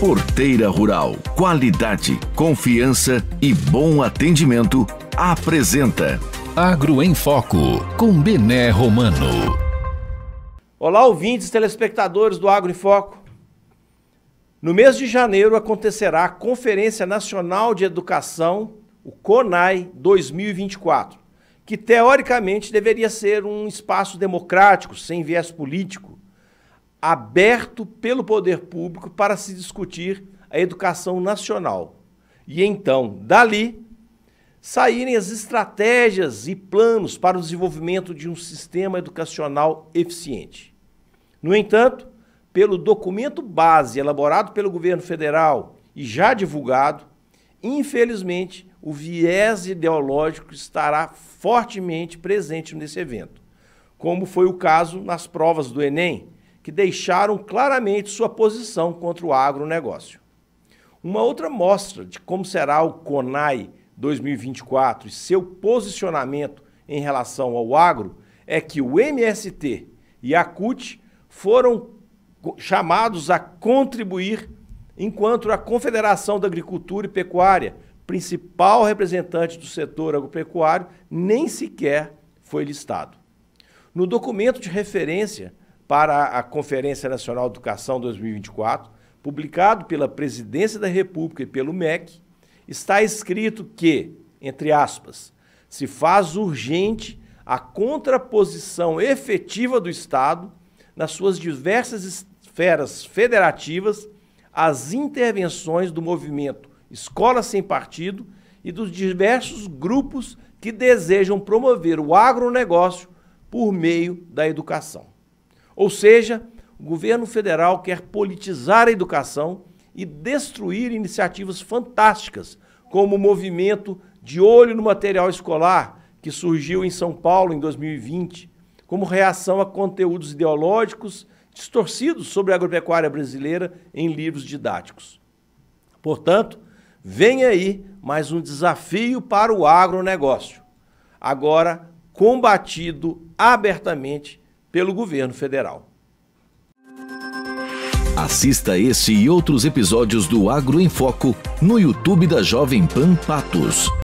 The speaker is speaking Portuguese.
Porteira Rural. Qualidade, confiança e bom atendimento. Apresenta Agro em Foco com Bené Romano. Olá, ouvintes telespectadores do Agro em Foco. No mês de janeiro acontecerá a Conferência Nacional de Educação, o CONAI 2024, que teoricamente deveria ser um espaço democrático, sem viés político, aberto pelo poder público para se discutir a educação nacional. E então, dali, saírem as estratégias e planos para o desenvolvimento de um sistema educacional eficiente. No entanto, pelo documento base elaborado pelo governo federal e já divulgado, infelizmente, o viés ideológico estará fortemente presente nesse evento, como foi o caso nas provas do Enem, que deixaram claramente sua posição contra o agronegócio. Uma outra mostra de como será o CONAI 2024 e seu posicionamento em relação ao agro é que o MST e a CUT foram chamados a contribuir, enquanto a Confederação da Agricultura e Pecuária, principal representante do setor agropecuário, nem sequer foi listado. No documento de referência para a Conferência Nacional de Educação 2024, publicado pela Presidência da República e pelo MEC, está escrito que, entre aspas, se faz urgente a contraposição efetiva do Estado nas suas diversas esferas federativas às intervenções do movimento Escola Sem Partido e dos diversos grupos que desejam promover o agronegócio por meio da educação. Ou seja, o governo federal quer politizar a educação e destruir iniciativas fantásticas, como o movimento de olho no material escolar, que surgiu em São Paulo em 2020, como reação a conteúdos ideológicos distorcidos sobre a agropecuária brasileira em livros didáticos. Portanto, vem aí mais um desafio para o agronegócio, agora combatido abertamente pelo governo federal. Assista esse e outros episódios do Agro em Foco no YouTube da Jovem Pan Patos.